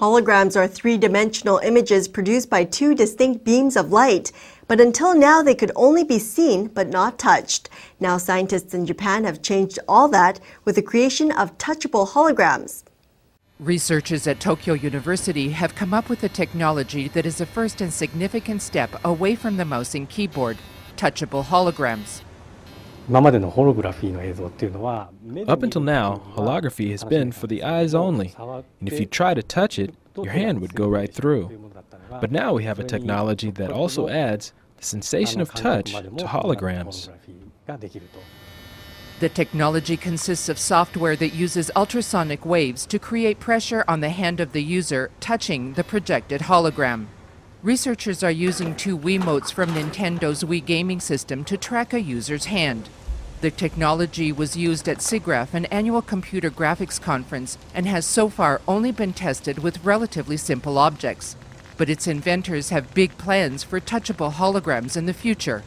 Holograms are three dimensional images produced by two distinct beams of light. But until now, they could only be seen but not touched. Now, scientists in Japan have changed all that with the creation of touchable holograms. Researchers at Tokyo University have come up with a technology that is a first and significant step away from the mouse and keyboard touchable holograms. Up until now, holography has been for the eyes only, and if you try to touch it, your hand would go right through. But now we have a technology that also adds the sensation of touch to holograms. The technology consists of software that uses ultrasonic waves to create pressure on the hand of the user touching the projected hologram. Researchers are using two Wiimotes from Nintendo's Wii gaming system to track a user's hand. The technology was used at SIGGRAPH, an annual computer graphics conference, and has so far only been tested with relatively simple objects. But its inventors have big plans for touchable holograms in the future.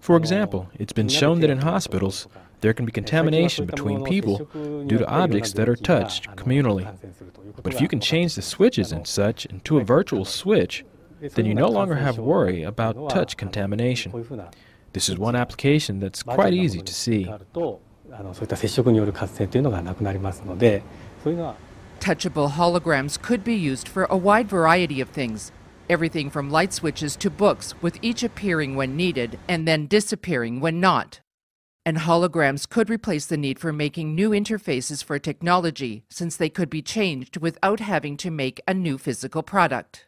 For example, it's been shown that in hospitals, there can be contamination between people due to objects that are touched communally. But if you can change the switches and such into a virtual switch, then you no longer have worry about touch contamination. This is one application that's quite easy to see. Touchable holograms could be used for a wide variety of things. Everything from light switches to books, with each appearing when needed and then disappearing when not. And holograms could replace the need for making new interfaces for technology, since they could be changed without having to make a new physical product.